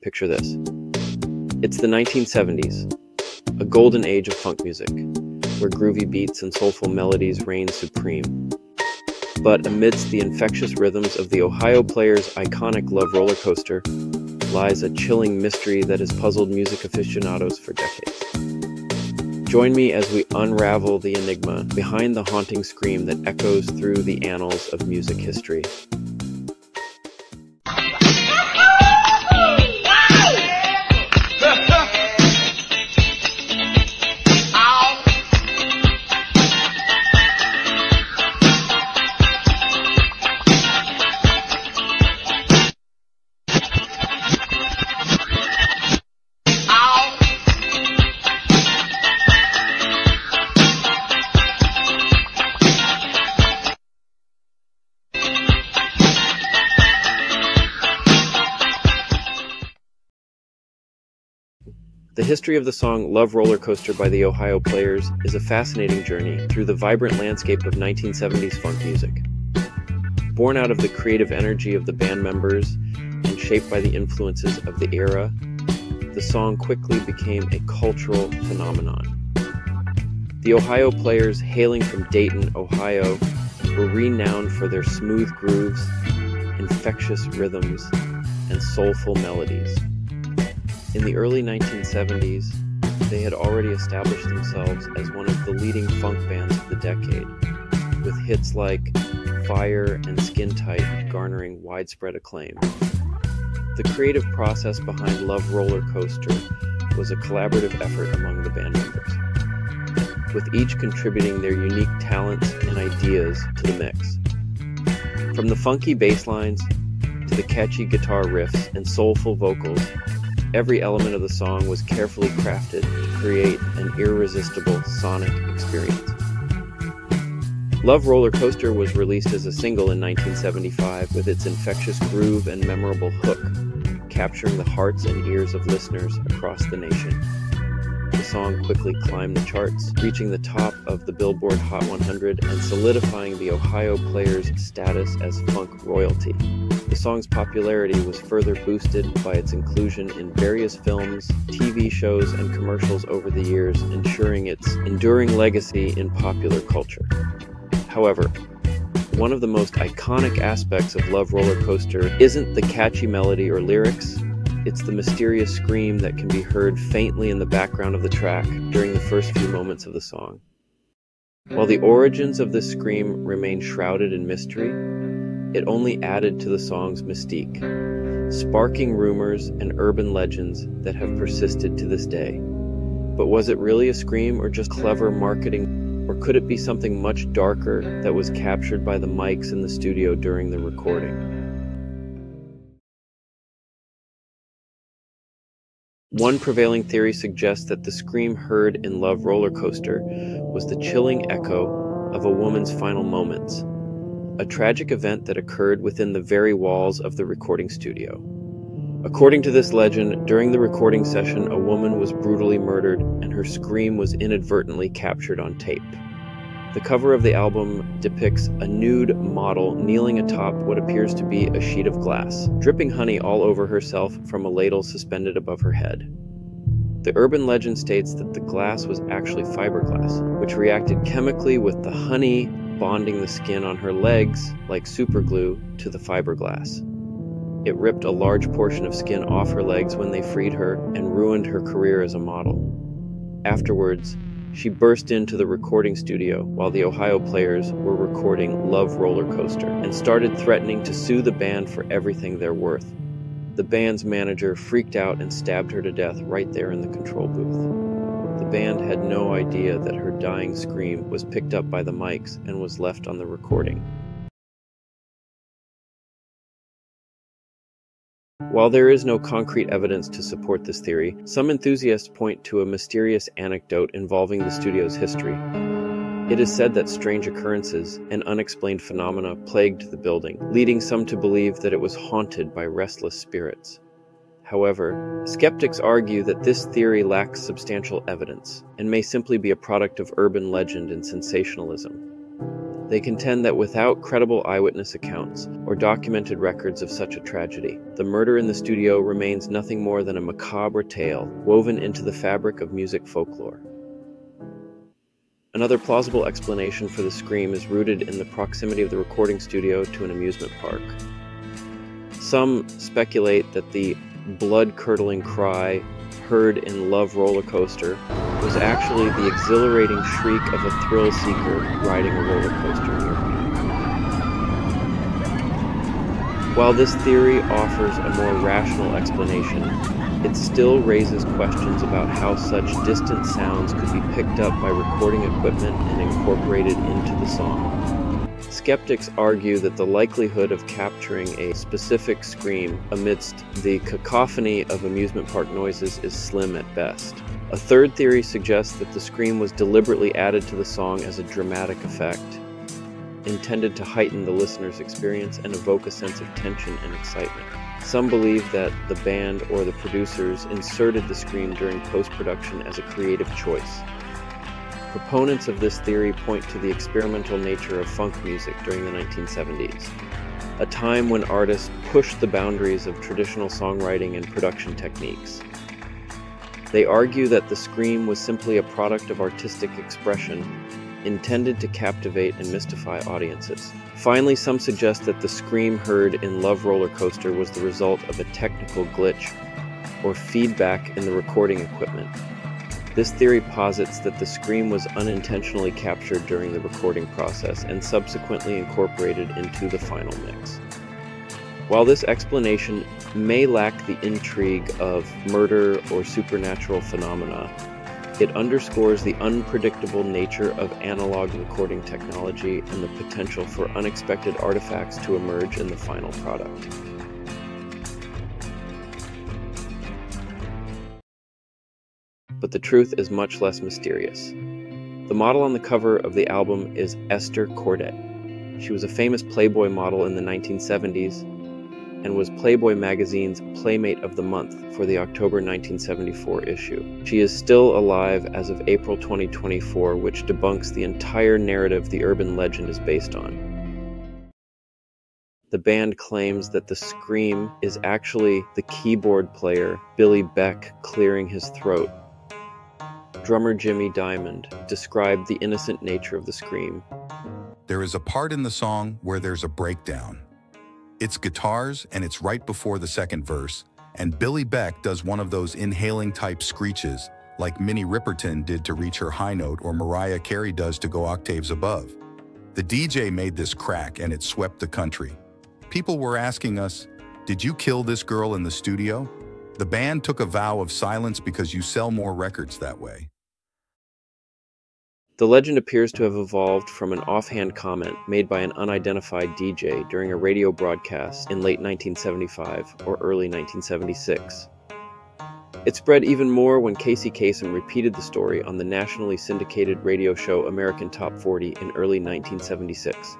Picture this. It's the 1970s, a golden age of funk music, where groovy beats and soulful melodies reign supreme. But amidst the infectious rhythms of the Ohio Players' iconic Love Roller Coaster lies a chilling mystery that has puzzled music aficionados for decades. Join me as we unravel the enigma behind the haunting scream that echoes through the annals of music history. The history of the song Love Roller Coaster by the Ohio Players is a fascinating journey through the vibrant landscape of 1970s funk music. Born out of the creative energy of the band members and shaped by the influences of the era, the song quickly became a cultural phenomenon. The Ohio Players, hailing from Dayton, Ohio, were renowned for their smooth grooves, infectious rhythms, and soulful melodies. In the early 1970s, they had already established themselves as one of the leading funk bands of the decade, with hits like Fire and Skin Tight garnering widespread acclaim. The creative process behind Love Roller Coaster was a collaborative effort among the band members, with each contributing their unique talents and ideas to the mix. From the funky bass lines to the catchy guitar riffs and soulful vocals, Every element of the song was carefully crafted to create an irresistible sonic experience. Love Roller Coaster was released as a single in 1975 with its infectious groove and memorable hook, capturing the hearts and ears of listeners across the nation. The song quickly climbed the charts, reaching the top of the Billboard Hot 100 and solidifying the Ohio players' status as funk royalty. Song's popularity was further boosted by its inclusion in various films, TV shows, and commercials over the years, ensuring its enduring legacy in popular culture. However, one of the most iconic aspects of Love Roller Coaster isn't the catchy melody or lyrics, it's the mysterious scream that can be heard faintly in the background of the track during the first few moments of the song. While the origins of this scream remain shrouded in mystery, it only added to the song's mystique, sparking rumors and urban legends that have persisted to this day. But was it really a scream or just clever marketing? Or could it be something much darker that was captured by the mics in the studio during the recording? One prevailing theory suggests that the scream heard in Love Roller Coaster was the chilling echo of a woman's final moments, a tragic event that occurred within the very walls of the recording studio. According to this legend, during the recording session, a woman was brutally murdered and her scream was inadvertently captured on tape. The cover of the album depicts a nude model kneeling atop what appears to be a sheet of glass, dripping honey all over herself from a ladle suspended above her head. The urban legend states that the glass was actually fiberglass, which reacted chemically with the honey bonding the skin on her legs like superglue to the fiberglass. It ripped a large portion of skin off her legs when they freed her and ruined her career as a model. Afterwards, she burst into the recording studio while the Ohio players were recording Love Roller Coaster and started threatening to sue the band for everything they're worth. The band's manager freaked out and stabbed her to death right there in the control booth. Band had no idea that her dying scream was picked up by the mics and was left on the recording. While there is no concrete evidence to support this theory, some enthusiasts point to a mysterious anecdote involving the studio's history. It is said that strange occurrences and unexplained phenomena plagued the building, leading some to believe that it was haunted by restless spirits. However, skeptics argue that this theory lacks substantial evidence and may simply be a product of urban legend and sensationalism. They contend that without credible eyewitness accounts or documented records of such a tragedy, the murder in the studio remains nothing more than a macabre tale woven into the fabric of music folklore. Another plausible explanation for the scream is rooted in the proximity of the recording studio to an amusement park. Some speculate that the blood curdling cry heard in Love Roller Coaster was actually the exhilarating shriek of a thrill seeker riding a roller coaster nearby. While this theory offers a more rational explanation, it still raises questions about how such distant sounds could be picked up by recording equipment and incorporated into the song. Skeptics argue that the likelihood of capturing a specific scream amidst the cacophony of amusement park noises is slim at best. A third theory suggests that the scream was deliberately added to the song as a dramatic effect, intended to heighten the listener's experience and evoke a sense of tension and excitement. Some believe that the band or the producers inserted the scream during post production as a creative choice. Proponents of this theory point to the experimental nature of funk music during the 1970s, a time when artists pushed the boundaries of traditional songwriting and production techniques. They argue that the scream was simply a product of artistic expression intended to captivate and mystify audiences. Finally, some suggest that the scream heard in Love Roller Coaster was the result of a technical glitch or feedback in the recording equipment. This theory posits that the scream was unintentionally captured during the recording process and subsequently incorporated into the final mix. While this explanation may lack the intrigue of murder or supernatural phenomena, it underscores the unpredictable nature of analog recording technology and the potential for unexpected artifacts to emerge in the final product. But the truth is much less mysterious. The model on the cover of the album is Ester Cordet. She was a famous Playboy model in the 1970s and was Playboy magazine's Playmate of the Month for the October 1974 issue. She is still alive as of April 2024, which debunks the entire narrative the urban legend is based on. The band claims that the scream is actually the keyboard player Billy Beck clearing his throat. Drummer Jimmy Diamond described the innocent nature of the scream. There is a part in the song where there's a breakdown. It's guitars, and it's right before the second verse, and Billy Beck does one of those inhaling type screeches, like Minnie Riperton did to reach her high note or Mariah Carey does to go octaves above. The DJ made this crack and it swept the country. People were asking us, did you kill this girl in the studio? The band took a vow of silence because you sell more records that way. The legend appears to have evolved from an offhand comment made by an unidentified DJ during a radio broadcast in late 1975 or early 1976. It spread even more when Casey Kasem repeated the story on the nationally syndicated radio show American Top 40 in early 1976.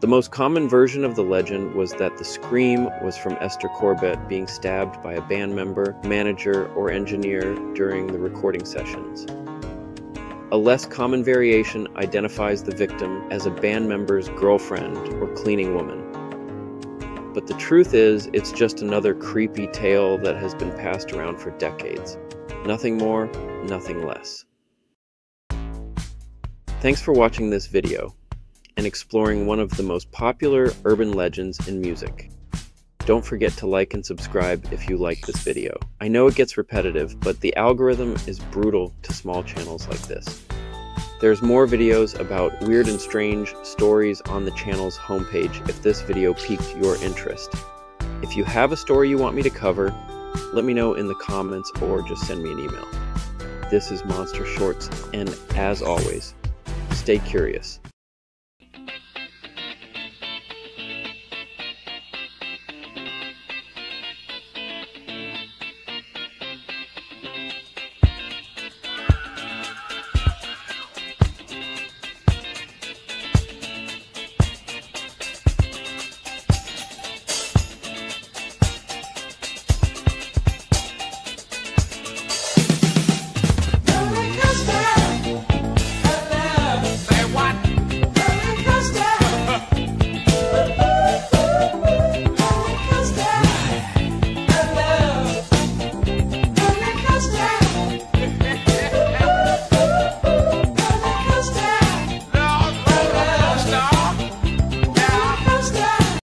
The most common version of the legend was that the scream was from Ester Cordet being stabbed by a band member, manager, or engineer during the recording sessions. A less common variation identifies the victim as a band member's girlfriend or cleaning woman. But the truth is, it's just another creepy tale that has been passed around for decades. Nothing more, nothing less. Thanks for watching this video and exploring one of the most popular urban legends in music. Don't forget to like and subscribe if you like this video. I know it gets repetitive, but the algorithm is brutal to small channels like this. There's more videos about weird and strange stories on the channel's homepage if this video piqued your interest. If you have a story you want me to cover, let me know in the comments or just send me an email. This is Monster Shorts, and as always, stay curious.